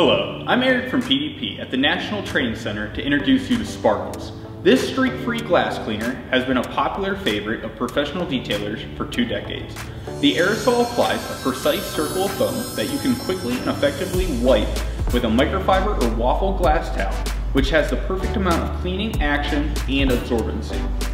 Hello, I'm Eric from PDP at the National Training Center to introduce you to Sparkles. This streak-free glass cleaner has been a popular favorite of professional detailers for two decades. The aerosol applies a precise circle of foam that you can quickly and effectively wipe with a microfiber or waffle glass towel, which has the perfect amount of cleaning action and absorbency.